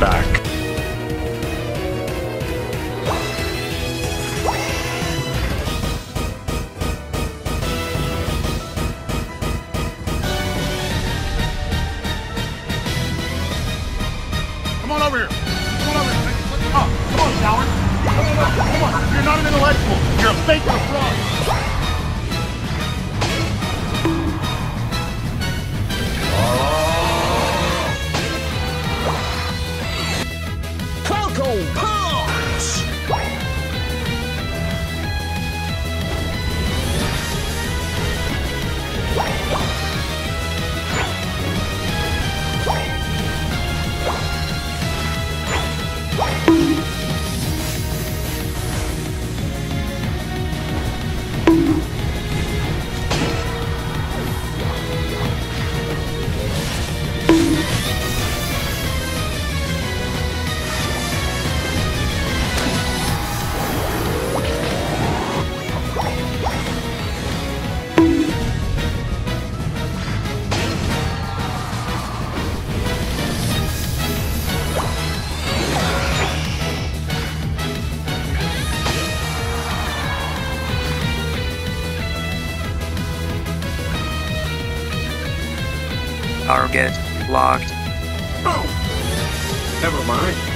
back. Come on over here. Come on over here. Come on, coward. Come on, come on. You're not an intellectual. You're a fake or a fraud. Target locked. Oh! Never mind.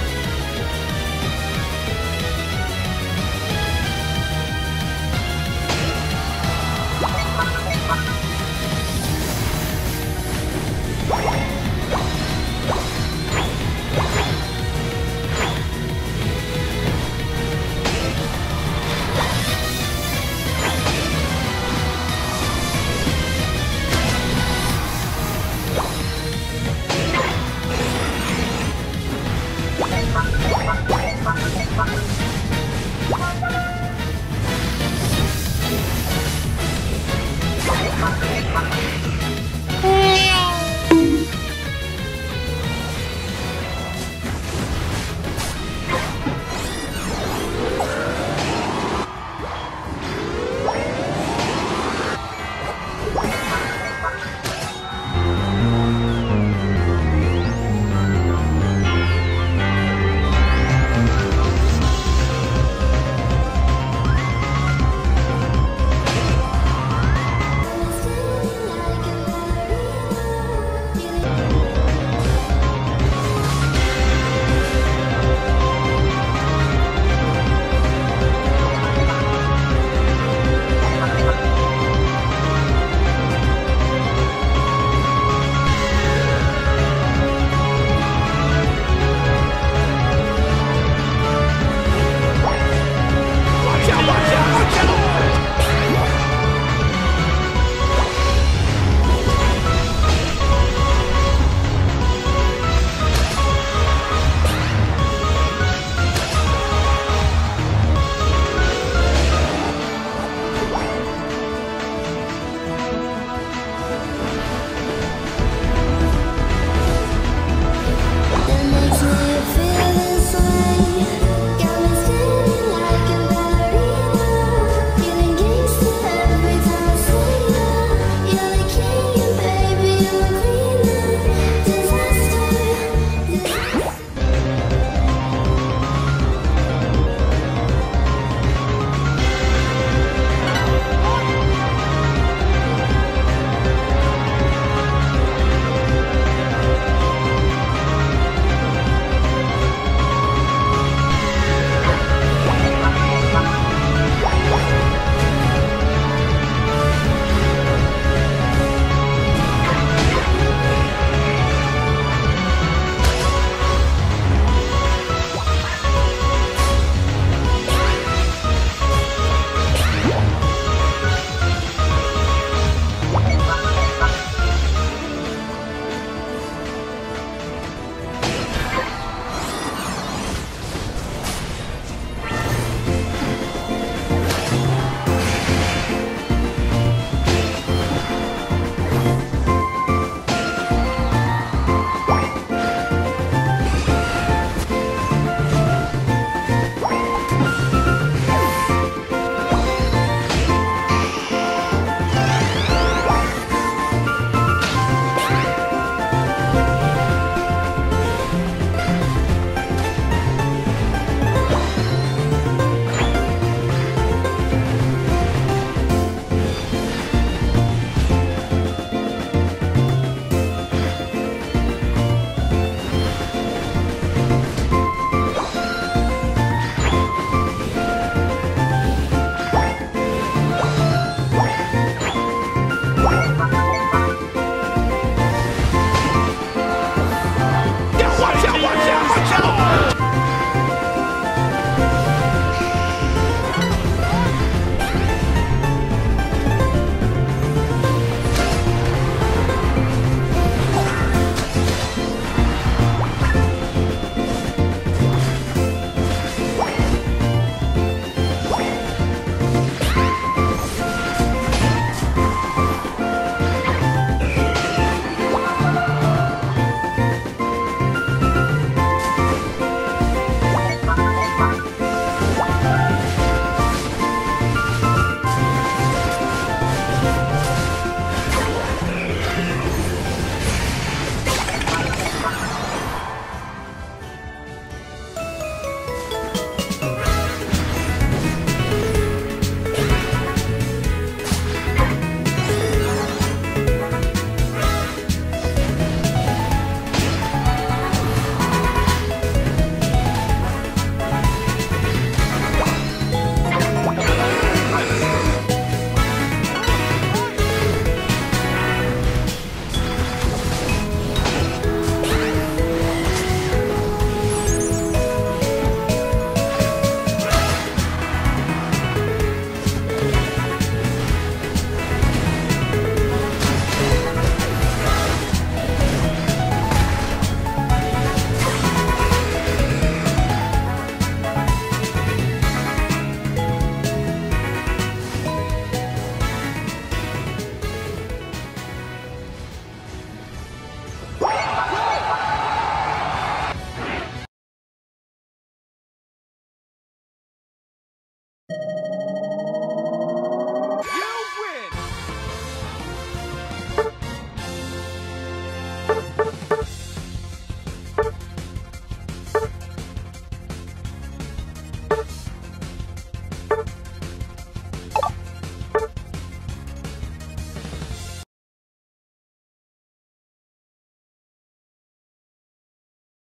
Punch!